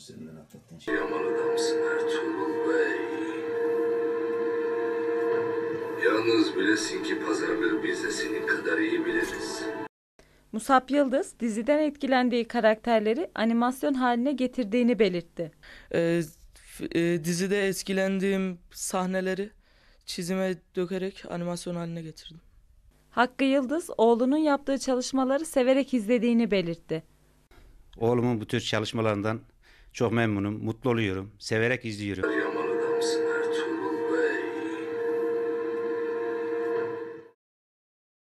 üzerinden atlattığın şey. Yaman adamsın Ertuğrul Bey. Yalnız bilesin ki pazarlığı biz de senin kadar iyi biliriz. Musab Yıldız diziden etkilendiği karakterleri animasyon haline getirdiğini belirtti. Ee, e, dizide etkilendiğim sahneleri çizime dökerek animasyon haline getirdim. Hakkı Yıldız oğlunun yaptığı çalışmaları severek izlediğini belirtti. Oğlumun bu tür çalışmalarından çok memnunum, mutlu oluyorum, severek izliyorum.